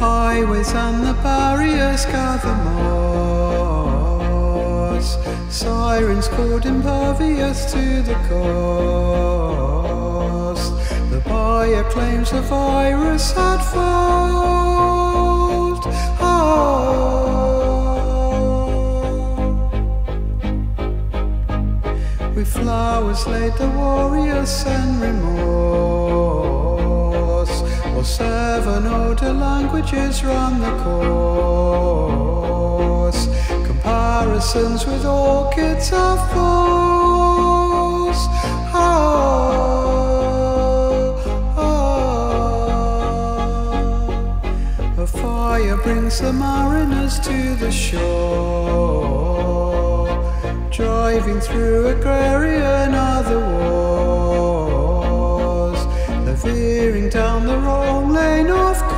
highways and the barriers gather moss. Sirens called impervious to the cost. The buyer claims the virus had fault. Oh. With flowers laid the warriors and remorse. Seven older languages run the course. Comparisons with orchids are false. Oh, oh. A fire brings the mariners to the shore. Driving through agrarian other wars. They're veering down the wrong lane, of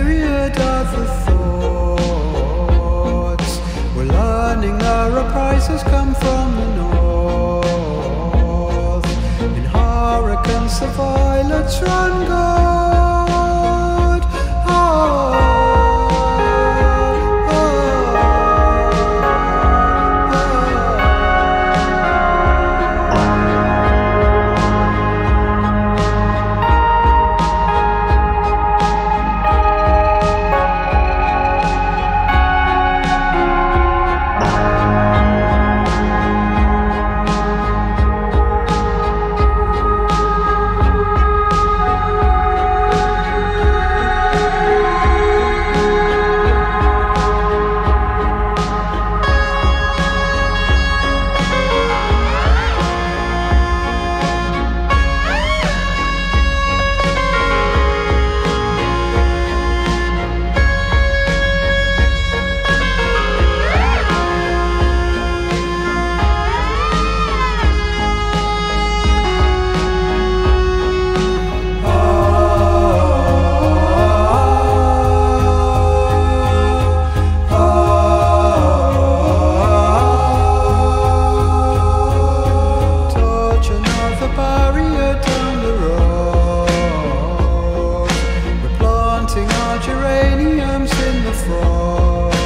a myriad other thoughts. We're learning the reprisals come from the north. In hurricanes, the violets run go. geraniums in the frost,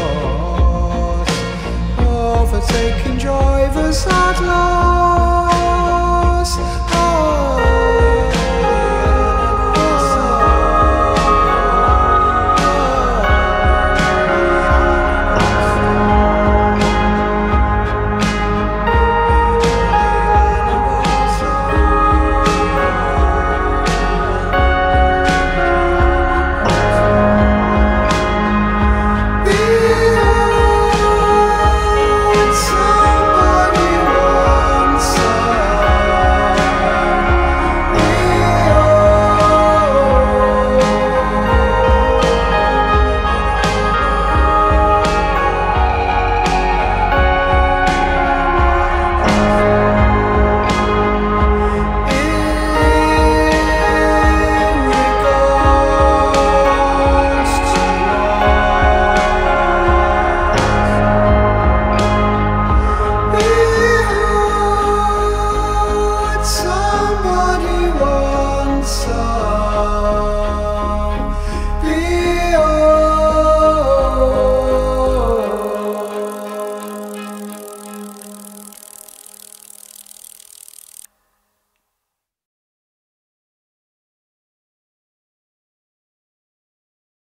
overtaking drivers at last.